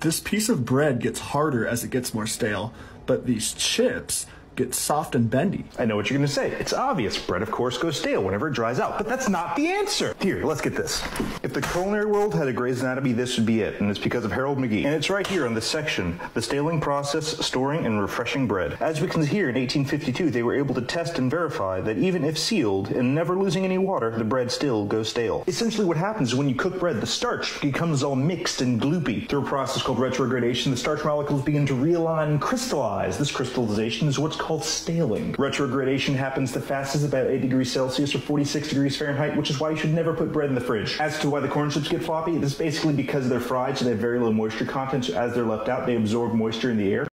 This piece of bread gets harder as it gets more stale, but these chips get soft and bendy. I know what you're going to say. It's obvious. Bread, of course, goes stale whenever it dries out. But that's not the answer. Here, let's get this. If the culinary world had a Grey's Anatomy, this would be it. And it's because of Harold McGee. And it's right here on this section the staling process, storing, and refreshing bread. As we can see here in 1852, they were able to test and verify that even if sealed and never losing any water, the bread still goes stale. Essentially, what happens is when you cook bread, the starch becomes all mixed and gloopy. Through a process called retrogradation, the starch molecules begin to realign and crystallize. This crystallization is what's called staling. Retrogradation happens the fastest about 8 degrees Celsius or 46 degrees Fahrenheit, which is why you should never put bread in the fridge. As to why the corn chips get floppy, this is basically because they're fried, so they have very low moisture content, so as they're left out, they absorb moisture in the air.